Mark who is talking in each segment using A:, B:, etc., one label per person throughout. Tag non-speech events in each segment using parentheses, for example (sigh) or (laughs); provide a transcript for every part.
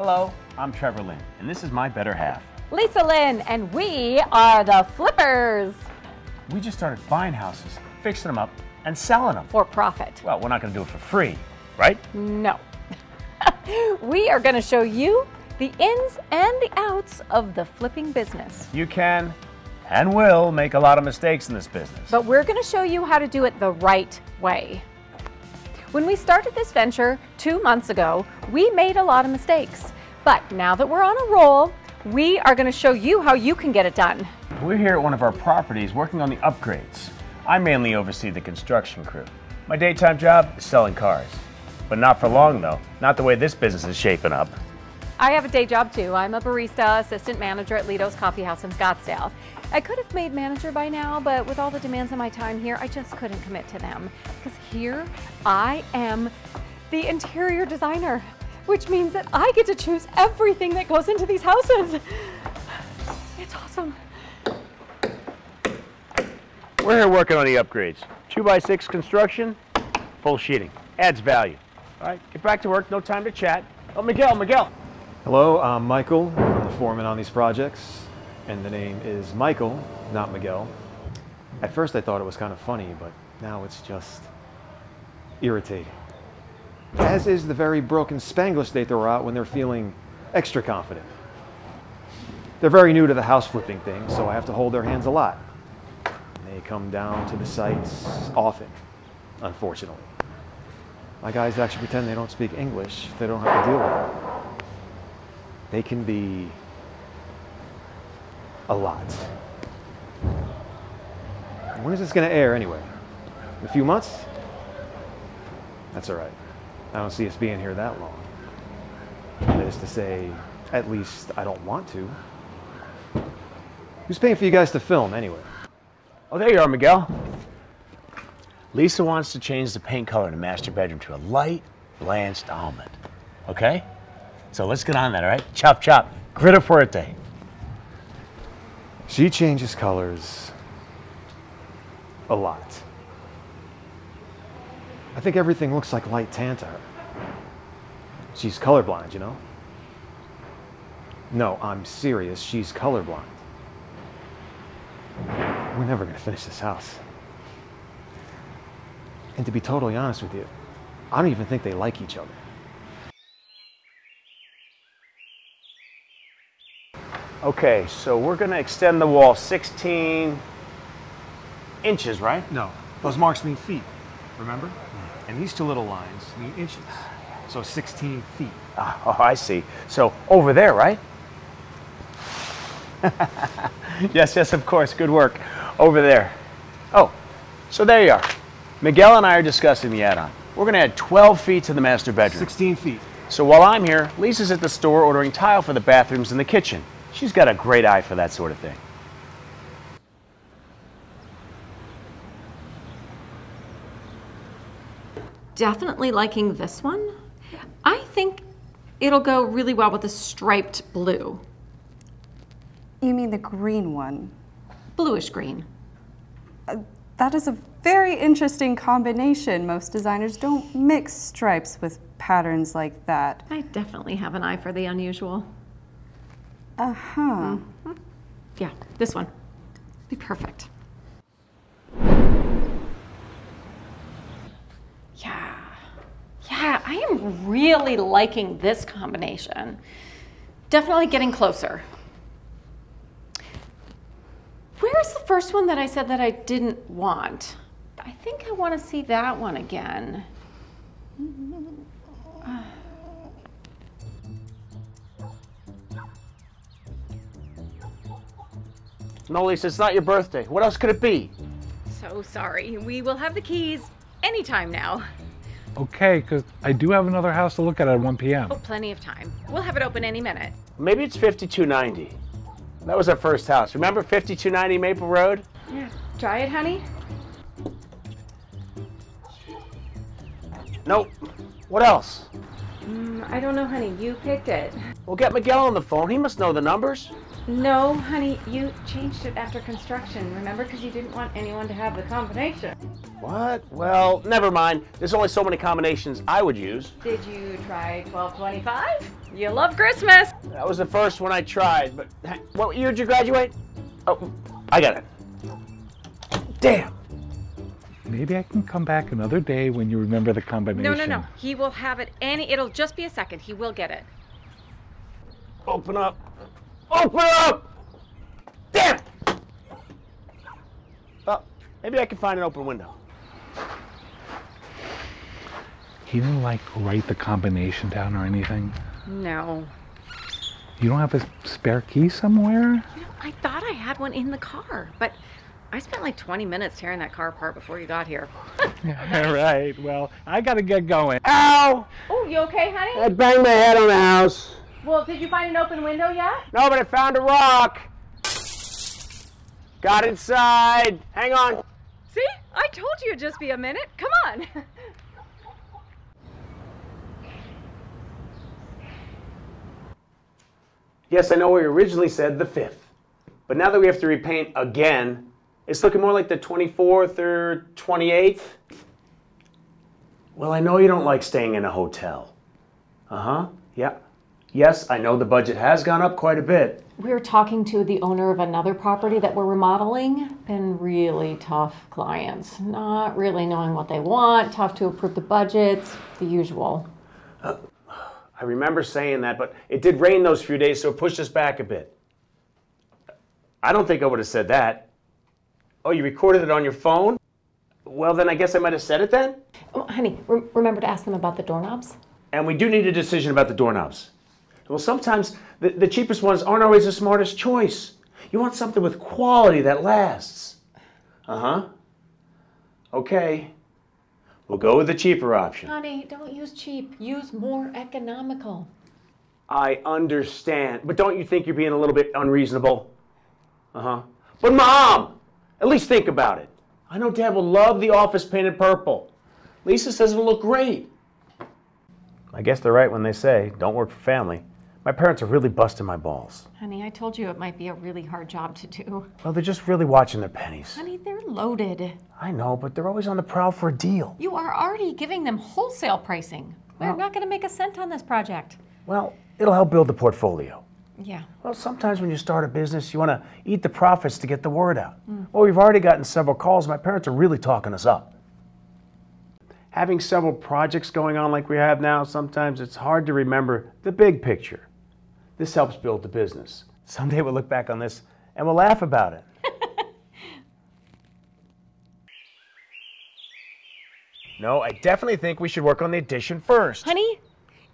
A: Hello, I'm Trevor Lynn, and this is my better half.
B: Lisa Lynn, and we are the Flippers
A: We just started buying houses, fixing them up, and selling them.
B: for profit.
A: Well, we're not going to do it for free, right?
B: No. (laughs) we are going to show you the ins and the outs of the flipping business.
A: You can and will make a lot of mistakes in this business.
B: But we're going to show you how to do it the right way. When we started this venture two months ago, we made a lot of mistakes. But now that we're on a roll, we are going to show you how you can get it done.
A: We're here at one of our properties working on the upgrades. I mainly oversee the construction crew. My daytime job is selling cars. But not for long, though. Not the way this business is shaping up.
B: I have a day job too. I'm a barista assistant manager at Lido's Coffee House in Scottsdale. I could have made manager by now, but with all the demands of my time here, I just couldn't commit to them. Because here, I am the interior designer, which means that I get to choose everything that goes into these houses. It's awesome.
A: We're here working on the upgrades. Two by six construction, full sheeting. Adds value. All right, get back to work. No time to chat. Oh, Miguel, Miguel.
C: Hello, I'm Michael. I'm the foreman on these projects, and the name is Michael, not Miguel. At first, I thought it was kind of funny, but now it's just irritating. As is the very broken Spanglish they throw out when they're feeling extra confident. They're very new to the house flipping thing, so I have to hold their hands a lot. They come down to the sites often, unfortunately. My guys actually pretend they don't speak English they don't have to deal with it. They can be a lot. When is this going to air anyway? In a few months? That's all right. I don't see us being here that long. That is to say, at least I don't want to. Who's paying for you guys to film anyway?
A: Oh, there you are, Miguel. Lisa wants to change the paint color in the master bedroom to a light blanched almond. Okay? So let's get on that, all right? Chop, chop. Grita fuerte.
C: She changes colors a lot. I think everything looks like light tan to her. She's colorblind, you know? No, I'm serious. She's colorblind. We're never going to finish this house. And to be totally honest with you, I don't even think they like each other.
A: Okay, so we're gonna extend the wall 16 inches, right?
C: No, those marks mean feet, remember? And these two little lines mean inches. So 16 feet.
A: Ah, oh, I see. So over there, right? (laughs) yes, yes, of course. Good work. Over there. Oh, so there you are. Miguel and I are discussing the add-on. We're gonna add 12 feet to the master bedroom.
C: 16 feet.
A: So while I'm here, Lisa's at the store ordering tile for the bathrooms and the kitchen. She's got a great eye for that sort of thing.
B: Definitely liking this one. I think it'll go really well with the striped blue,
D: You mean the green one?
B: bluish green.
D: Uh, that is a very interesting combination. Most designers don't mix stripes with patterns like that.
B: I definitely have an eye for the unusual.
D: Uh huh.
B: Yeah, this one. Be perfect. Yeah. Yeah, I am really liking this combination. Definitely getting closer. Where's the first one that I said that I didn't want? I think I want to see that one again.
A: No, Lisa, it's not your birthday. What else could it be?
B: So sorry. We will have the keys anytime now.
E: Okay, because I do have another house to look at at 1 p.m.
B: Oh, plenty of time. We'll have it open any minute.
A: Maybe it's 5290. That was our first house. Remember 5290 Maple Road?
B: Yeah. Try it, honey.
A: Nope. What else?
B: Mm, I don't know, honey. You picked it.
A: We'll get Miguel on the phone. He must know the numbers.
B: No, honey. You changed it after construction. Remember, because you didn't want anyone to have the combination.
A: What? Well, never mind. There's only so many combinations I would use.
B: Did you try 1225? You love Christmas.
A: That was the first one I tried, but what year did you graduate? Oh, I got it. Damn.
E: Maybe I can come back another day when you remember the combination.
B: No, no, no. He will have it any, it'll just be a second. He will get it.
A: Open up. Open up! Damn! Well, maybe I can find an open window.
E: He didn't like write the combination down or anything.
B: No.
E: You don't have a spare key somewhere?
B: You know, I thought I had one in the car, but I spent like 20 minutes tearing that car apart before you got here. (laughs) (laughs)
E: All right. Well, I gotta get going.
A: Ow!
B: Oh, you okay, honey?
A: I banged my head on the house.
B: Well, did you find an open window yet?
A: No, but I found a rock. Got inside. Hang on.
B: See? I told you it'd just be a minute. Come on. (laughs)
A: Yes, I know we originally said the 5th. But now that we have to repaint again, it's looking more like the 24th or 28th. Well, I know you don't like staying in a hotel. Uh huh. Yeah. Yes, I know the budget has gone up quite a bit.
B: We're talking to the owner of another property that we're remodeling. Been really tough clients. Not really knowing what they want, tough to approve the budgets, the usual.
A: I remember saying that, but it did rain those few days, so it pushed us back a bit. I don't think I would have said that. Oh, you recorded it on your phone? Well, then I guess I might have said it then.
B: Oh, honey, re- remember to ask them about the doorknobs?
A: And we do need a decision about the doorknobs. Well, sometimes the, the cheapest ones aren't always the smartest choice. You want something with quality that lasts. Uh huh. Okay. We'll go with the cheaper option.
B: Honey, don't use cheap. Use more economical.
A: I understand, but don't you think you're being a little bit unreasonable? Uh huh. But, Mom, at least think about it. I know Dad will love the office painted purple. Lisa says it'll look great. I guess they're right when they say, don't work for family. My parents are really busting my balls.
B: Honey, I told you it might be a really hard job to do.
A: Well, they're just really watching their pennies.
B: Honey, they're loaded.
A: I know, but they're always on the prowl for a deal.
B: You are already giving them wholesale pricing. We're not going to make a cent on this project.
A: Well, it'll help build the portfolio.
B: Yeah.
A: Well, sometimes when you start a business, you want to eat the profits to get the word out. Mm. Well, we've already gotten several calls. My parents are really talking us up. Having several projects going on like we have now, sometimes it's hard to remember the big picture. This helps build the business. Someday we'll look back on this and we'll laugh about it. (laughs) no, I definitely think we should work on the addition first.
B: Honey,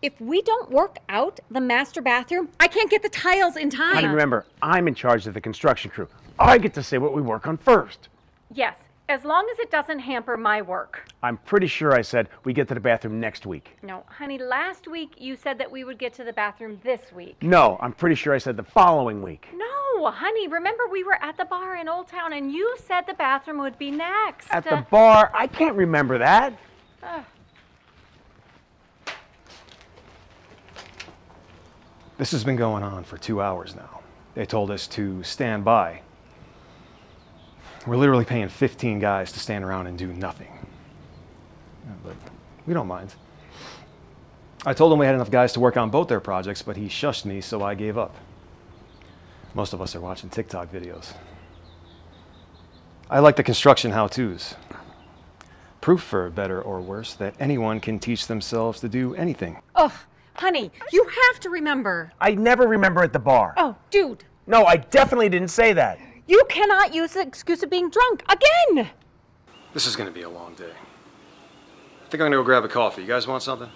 B: if we don't work out the master bathroom, I can't get the tiles in time.
A: Honey, remember, I'm in charge of the construction crew. I get to say what we work on first.
B: Yes, as long as it doesn't hamper my work.
A: I'm pretty sure I said we get to the bathroom next week.
B: No, honey, last week you said that we would get to the bathroom this week.
A: No, I'm pretty sure I said the following week.
B: No, honey, remember we were at the bar in Old Town and you said the bathroom would be next.
A: At the uh, bar, I can't remember that.
B: Ugh.
C: This has been going on for two hours now. They told us to stand by. We're literally paying 15 guys to stand around and do nothing. Yeah, But we don't mind. I told him we had enough guys to work on both their projects, but he shushed me, so I gave up. Most of us are watching TikTok videos. I like the construction how to's. Proof, for better or worse, that anyone can teach themselves to do anything.
B: Ugh, honey, you have to remember.
A: I never remember at the bar.
B: Oh, dude,
A: No, I definitely didn't say that.
B: You cannot use the excuse of being drunk again.
C: This is going to be a long day. I think I'm going to go grab a coffee. You guys want something?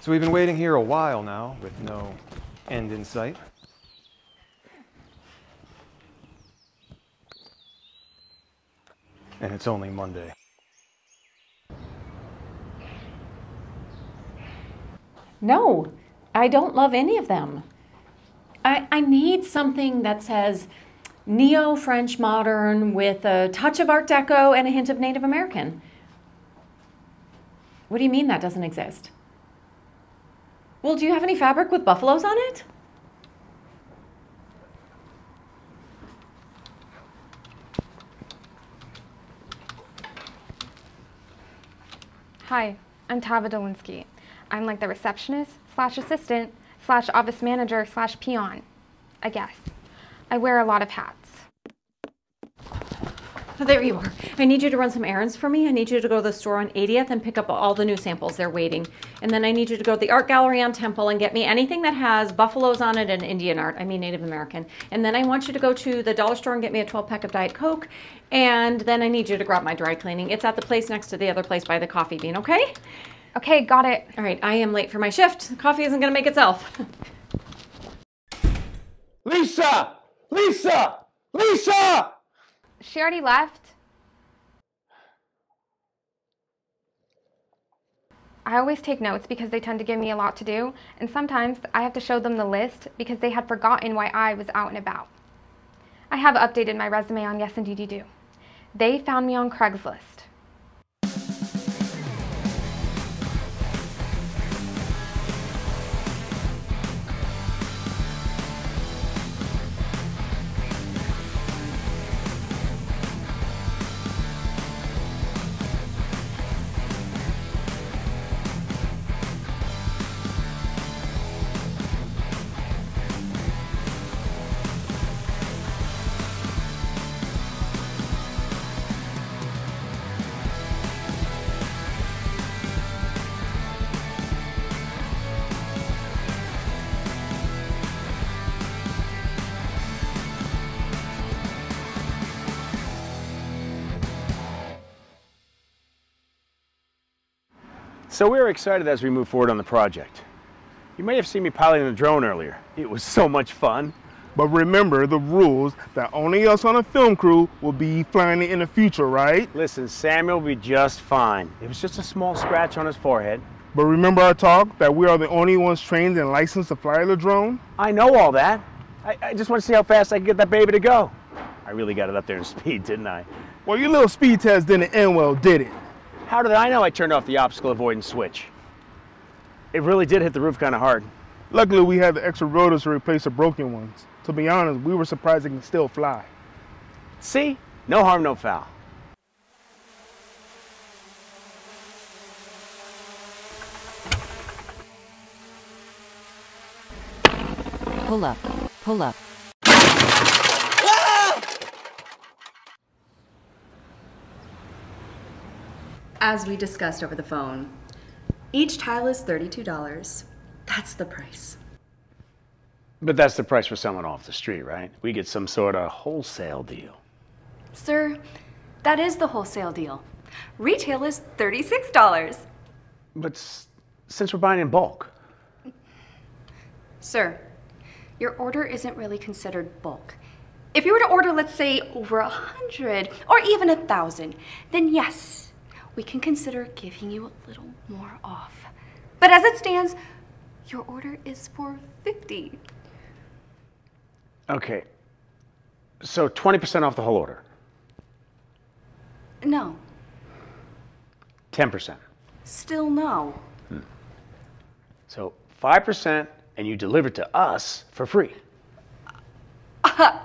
C: So we've been waiting here a while now with no end in sight. And it's only Monday.
B: No, I don't love any of them. I, I need something that says neo French modern with a touch of Art Deco and a hint of Native American. What do you mean that doesn't exist? Well, do you have any fabric with buffaloes on it?
F: Hi, I'm Tava Dolinsky. I'm like the receptionist slash assistant slash office manager slash peon, I guess. I wear a lot of hats.
B: Oh, there you are. I need you to run some errands for me. I need you to go to the store on 80th and pick up all the new samples. They're waiting. And then I need you to go to the art gallery on Temple and get me anything that has buffaloes on it and Indian art. I mean Native American. And then I want you to go to the dollar store and get me a 12 pack of Diet Coke. And then I need you to grab my dry cleaning. It's at the place next to the other place by the coffee bean, okay?
F: Okay, got it.
B: All right, I am late for my shift. Coffee isn't going to make itself. (laughs)
G: Lisa! Lisa! Lisa!
F: She already left. I always take notes because they tend to give me a lot to do, and sometimes I have to show them the list because they had forgotten why I was out and about. I have updated my resume on Yes Indeed You Do. They found me on Craigslist.
A: So we are excited as we move forward on the project. You may have seen me piloting the drone earlier. It was so much fun.
G: But remember the rules that only us on a film crew will be flying it in the future, right?
A: Listen, Samuel will be just fine. It was just a small scratch on his forehead.
G: But remember our talk that we are the only ones trained and licensed to fly the drone?
A: I know all that. I, I just want to see how fast I can get that baby to go. I really got it up there in (laughs) speed, didn't I?
G: Well, your little speed test didn't end well, did it?
A: How did I know I turned off the obstacle avoidance switch? It really did hit the roof kind of hard.
G: Luckily, we had the extra rotors to replace the broken ones. To be honest, we were surprised it can still fly.
A: See? No harm, no foul.
H: Pull up, pull up.
I: As we discussed over the phone, each tile is $32. That's the price.
A: But that's the price for someone off the street, right? We get some sort of wholesale deal.
I: Sir, that is the wholesale deal. Retail is $36.
A: But s- since we're buying in bulk,
I: Sir, your order isn't really considered bulk. If you were to order, let's say, over a hundred or even a thousand, then yes, we can consider giving you a little more off. But as it stands, your order is for 50.
A: okay. So 20% off the whole order,
I: No,
A: 10%.
I: still no. Hmm.
A: So 5% and you deliver to us for free. (laughs)
I: I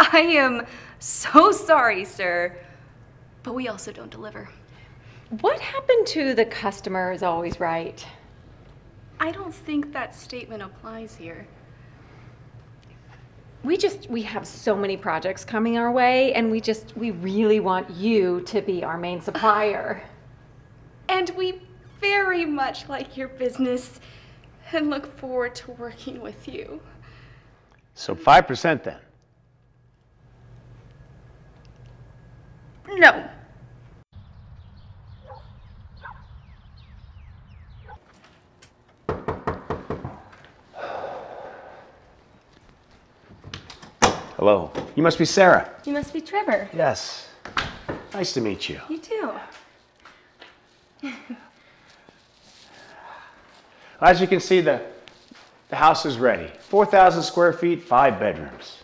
I: am so sorry, sir, but we also don't deliver.
B: What happened to the customer is always right?
I: I don't think that statement applies here.
B: We just we have so many projects coming our way and we just we really want you to be our main supplier. (sighs)
I: And we very much like your business and look forward to working with you.
A: So 5% then.
I: No.
A: Hello. You must be Sarah.
I: You must be Trevor.
A: Yes. Nice to meet you.
I: You too. (laughs)
A: As you can see, the, the house is ready. 4,000 square feet, five bedrooms.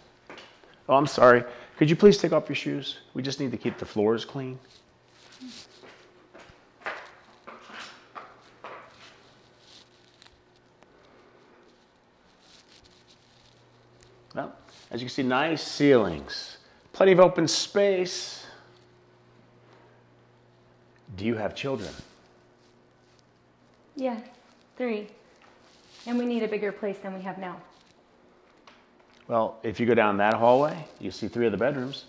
A: Oh, I'm sorry. Could you please take off your shoes? We just need to keep the floors clean. Well, as you can see, nice ceilings, plenty of open space. Do you have children?
J: Yes, three. And we need a bigger place than we have now.
A: Well, if you go down that hallway, you see three of the bedrooms.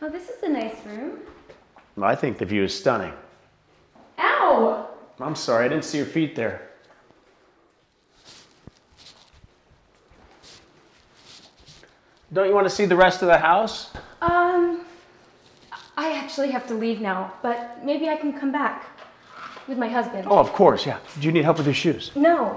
J: Oh, this is a nice room.
A: I think the view is stunning.
J: Ow!
A: I'm sorry, I didn't see your feet there. Don't you want to see the rest of the house?
J: Um, I actually have to leave now, but maybe I can come back with my husband.
A: Oh, of course, yeah. Do you need help with your shoes?
J: No.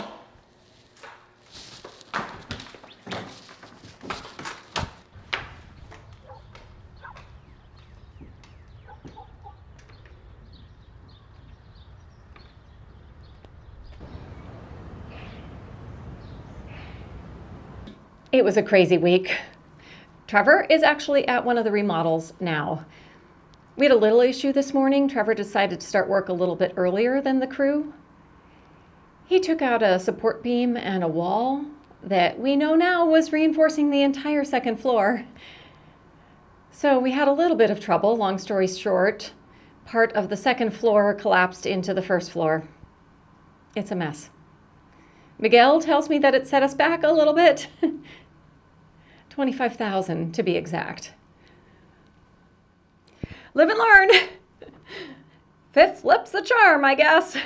B: It was a crazy week. Trevor is actually at one of the remodels now. We had a little issue this morning. Trevor decided to start work a little bit earlier than the crew. He took out a support beam and a wall that we know now was reinforcing the entire second floor. So we had a little bit of trouble, long story short. Part of the second floor collapsed into the first floor. It's a mess. Miguel tells me that it set us back a little bit. (laughs) 25,000 to be exact. Live and learn. (laughs) Fifth flip's the charm, I guess.